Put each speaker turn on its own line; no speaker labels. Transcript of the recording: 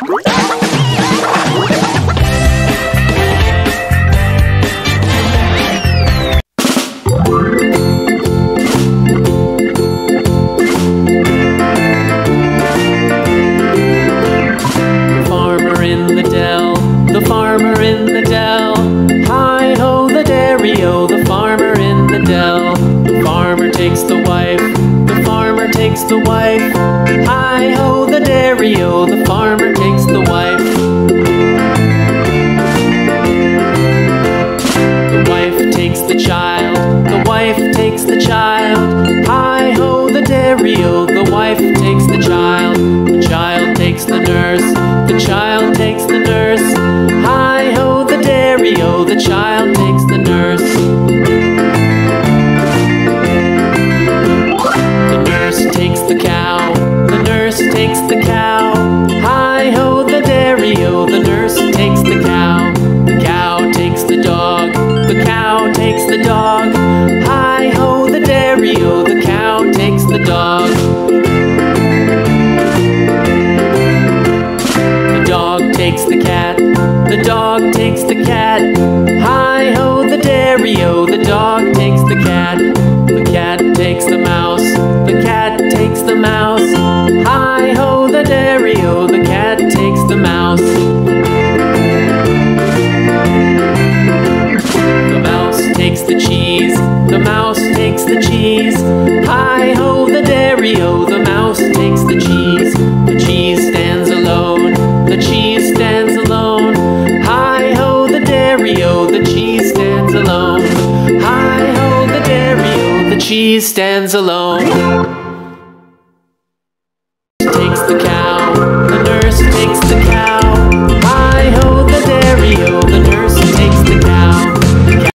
The farmer in the dell, the farmer in the dell. Hi ho, the dairy o, the farmer in the dell. The farmer takes the wife, the farmer takes the wife. Hi ho, the dairy o, the Hi ho, the dairy o, the wife takes the child. The child takes the nurse, the child takes the nurse. Hi ho, the dairy o, the child takes the nurse. The nurse takes the cow, the nurse takes the cow. Hi ho, the dairy o, the nurse takes the cow. The cow takes the dog, the cow takes the dog. The cat, the dog takes the cat. Hi ho, the dairy o, the dog takes the cat. The cat takes the mouse, the cat takes the mouse. Hi ho, the dairy o, the cat takes the mouse. The mouse takes the cheese, the mouse takes the cheese. Hi ho, the dairy o, the cheese stands alone.